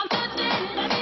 I'm